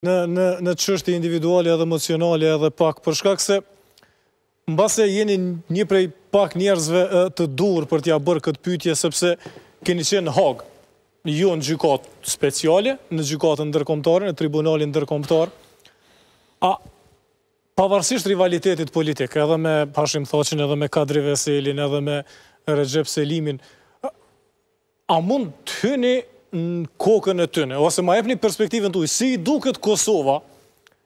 në çështje individuale edhe emocionale edhe pak për shkak se mbase jeni një prej pak njerëzve të duhur për t'ia bërë këtë pytje, sepse keni qenë në Hagë, jo në gjykatë speciale, në gjykatën ndërkombëtare, në tribunalin ndërkombëtar, a pavarësisht rivalitetit politik, edhe me Hashim Thaçin, edhe me Kadri Veselin, edhe me Rexhep Selimin, A mund të hyni në kokën e tyne, ose ma jepni perspektivën tuj, si i duket Kosova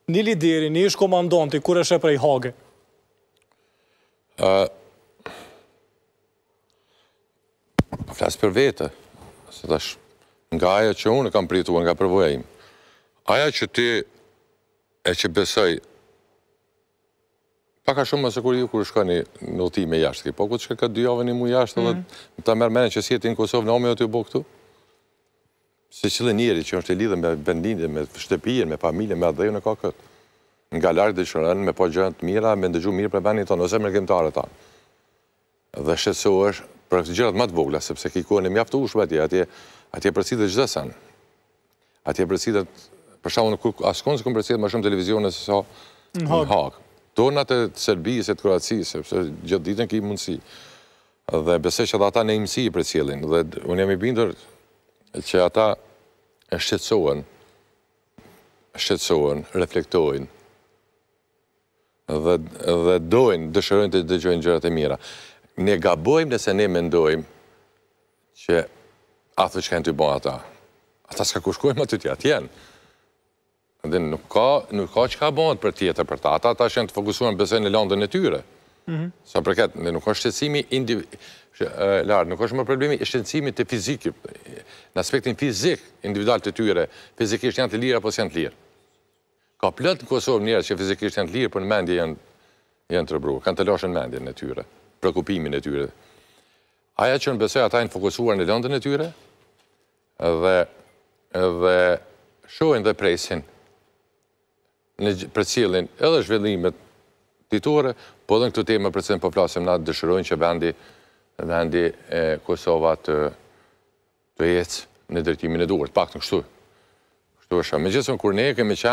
një lideri, një ish komandanti, kur e sheh prej Hage? Po flas për vete, se tash, nga ajo që unë kam përjetuar, nga përvoja ime, ajo që di e që besoj Pak a shumë sikur ju kur shkoni në udhëtime jashtë ke, po kur shkon ka dy javë në mu jashtë edhe mm. ta merr mendja që si ti në Kosovë nomi aty bë këtu. Secili njeri që është i lidhur me vendin, me shtëpinë, me familjen, me atdheun e ka kët. Nga larg dëshiron me pa gjënat e mira, me ndëgju mirë për vendin tonë ose mërgimtarët tanë. Dhe shqetësohesh për gjërat më të vogla, sepse ke kohën e mjaftueshme atje, atje, atje e përcjell çdo send. Atje e përcjell, për shembull, kur askund s'kam përcjell më shumë televizione se sa në Hagë. Tona të Serbisë e të Kroacisë, sepse gjithë ditën ke mundësi. Dhe besoj që ata në imtësi i përcjellin. Dhe unë jam i bindur që ata shqetësohen, shqetësohen, reflektojnë, dhe dojnë, dëshirojnë të dëgjojnë gjërat e mira. Ne gabojmë nëse ne mendojmë që ata, çka kanë të bëjnë ata. Ata s'kanë ku shkojnë aty të jenë. Dhe nuk ka, nuk ka çka bën tjetër për ta. Ata, ata tash janë të fokusuar unë besoj në landën e tyre. Mhm. Sa përket, dhe nuk ka shqetësimi individual, lartë, nuk është më problemi i shqetësimit fizik, në aspektin fizik, individual të tyre, fizikisht janë të lirë apo s'janë të lirë. Ka plot në Kosovë njerëz që fizikisht janë të lirë, por në mendje janë janë të robëruar, kanë të lashën mendjen e tyre, preokupimin e tyre. Aja që unë besoj ata janë fokusuar në lëndën e tyre dhe, dhe shohin dhe presin e përcjellin edhe zhvillimet ditore, po edhe këto tema për të cilat po flasim na dëshirojnë që vendi vendi e Kosova të të ecë në drejtimin e duhur, të paktën kështu. Kështu është. Megjithëse kur ne kemi qenë